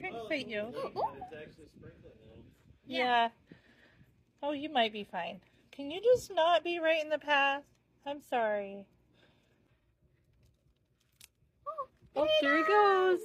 not trying to you. Yeah. Oh, you might be fine. Can you just not be right in the path? I'm sorry. Oh, here he goes.